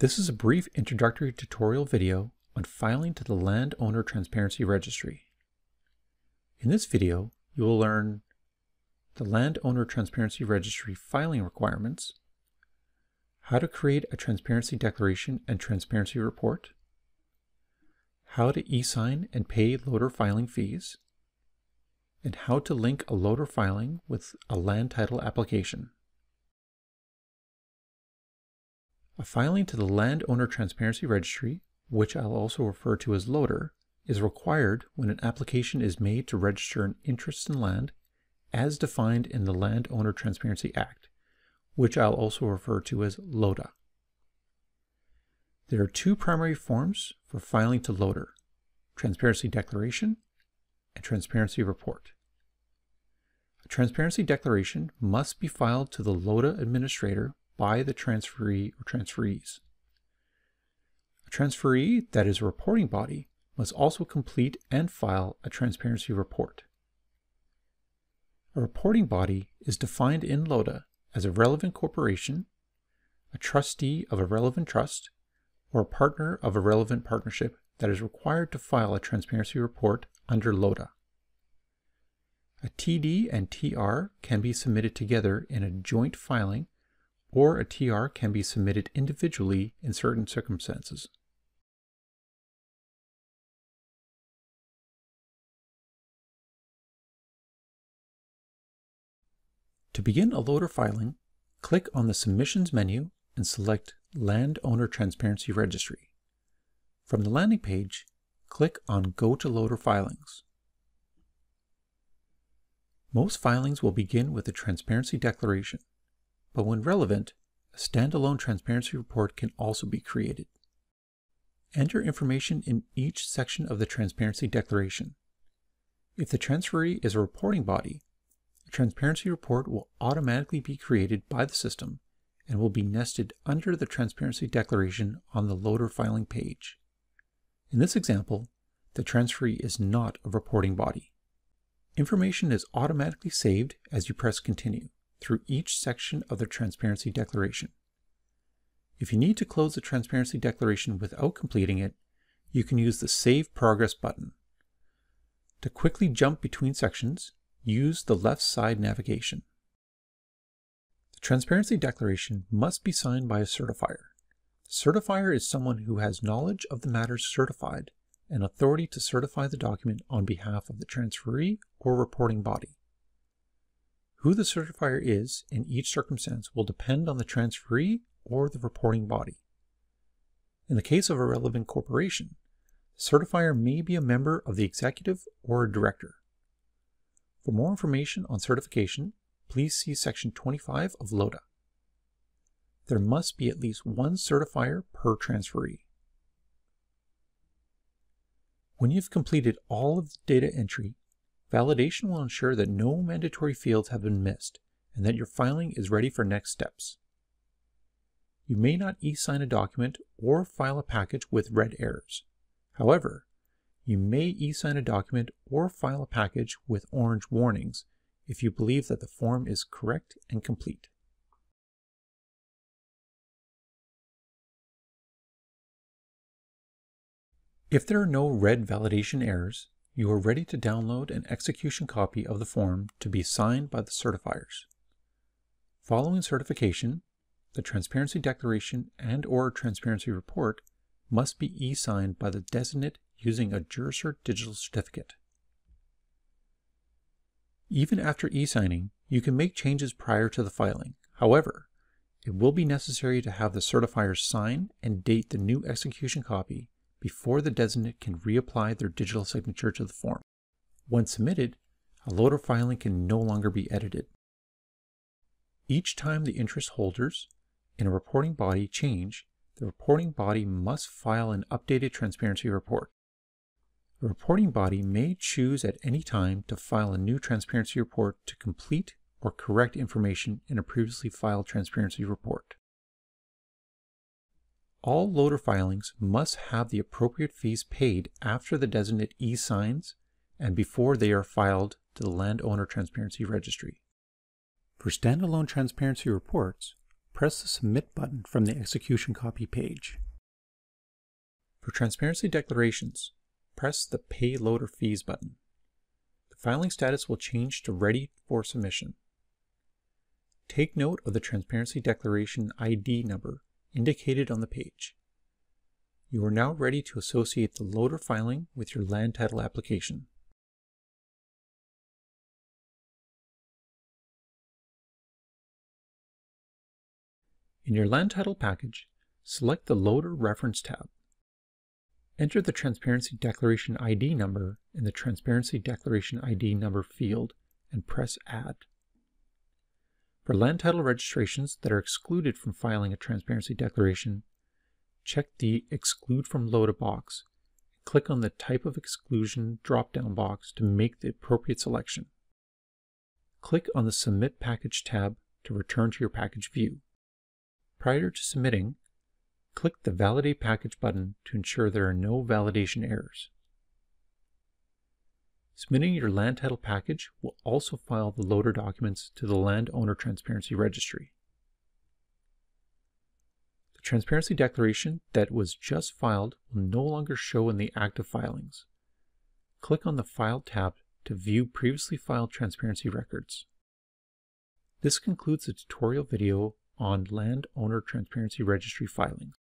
This is a brief introductory tutorial video on filing to the Landowner Transparency Registry. In this video, you will learn the Landowner Transparency Registry filing requirements, how to create a transparency declaration and transparency report, how to e-sign and pay LOTR filing fees, and how to link a LOTR filing with a land title application. A filing to the Landowner Transparency Registry, which I'll also refer to as LOTR, is required when an application is made to register an interest in land as defined in the Landowner Transparency Act, which I'll also refer to as LOTA. There are two primary forms for filing to LOTR, Transparency Declaration and Transparency Report. A Transparency Declaration must be filed to the LOTA administrator by the transferee or transferees. A transferee that is a reporting body must also complete and file a transparency report. A reporting body is defined in LOTA as a relevant corporation, a trustee of a relevant trust, or a partner of a relevant partnership that is required to file a transparency report under LOTA. A TD and TR can be submitted together in a joint filing or a TR can be submitted individually in certain circumstances. To begin a LOTR filing, click on the Submissions menu and select Landowner Transparency Registry. From the landing page, click on Go to LOTR Filings. Most filings will begin with a transparency declaration but when relevant, a standalone transparency report can also be created. Enter information in each section of the transparency declaration. If the transferee is a reporting body, a transparency report will automatically be created by the system and will be nested under the transparency declaration on the LOTR filing page. In this example, the transferee is not a reporting body. Information is automatically saved as you press continue through each section of the transparency declaration. If you need to close the transparency declaration without completing it, you can use the Save Progress button. To quickly jump between sections, use the left side navigation. The transparency declaration must be signed by a certifier. The certifier is someone who has knowledge of the matters certified and authority to certify the document on behalf of the transferee or reporting body. Who the certifier is in each circumstance will depend on the transferee or the reporting body. In the case of a relevant corporation, the certifier may be a member of the executive or a director. For more information on certification, please see section 25 of LOTA. There must be at least one certifier per transferee. When you've completed all of the data entry, Validation will ensure that no mandatory fields have been missed and that your filing is ready for next steps. You may not e-sign a document or file a package with red errors. However, you may e-sign a document or file a package with orange warnings if you believe that the form is correct and complete. If there are no red validation errors, you are ready to download an execution copy of the form to be signed by the certifiers. Following certification, the Transparency Declaration and or Transparency Report must be e-signed by the designate using a JurisCert digital certificate. Even after e-signing, you can make changes prior to the filing. However, it will be necessary to have the certifier sign and date the new execution copy before the designate can reapply their digital signature to the form. Once submitted, a LOTR filing can no longer be edited. Each time the interest holders in a reporting body change, the reporting body must file an updated transparency report. The reporting body may choose at any time to file a new transparency report to complete or correct information in a previously filed transparency report. All LOTR filings must have the appropriate fees paid after the designate e-signs and before they are filed to the Landowner Transparency Registry. For standalone transparency reports, press the Submit button from the execution copy page. For transparency declarations, press the Pay LOTR Fees button. The filing status will change to Ready for Submission. Take note of the Transparency Declaration ID number indicated on the page. You are now ready to associate the LOTR filing with your land title application. In your land title package, select the LOTR Reference tab. Enter the Transparency Declaration ID number in the Transparency Declaration ID number field and press Add. For land title registrations that are excluded from filing a transparency declaration, check the Exclude from LOTR box. And click on the Type of Exclusion drop-down box to make the appropriate selection. Click on the Submit Package tab to return to your package view. Prior to submitting, click the Validate Package button to ensure there are no validation errors. Submitting your land title package will also file the LOTR documents to the Landowner Transparency Registry. The transparency declaration that was just filed will no longer show in the active filings. Click on the File tab to view previously filed transparency records. This concludes the tutorial video on Landowner Transparency Registry filings.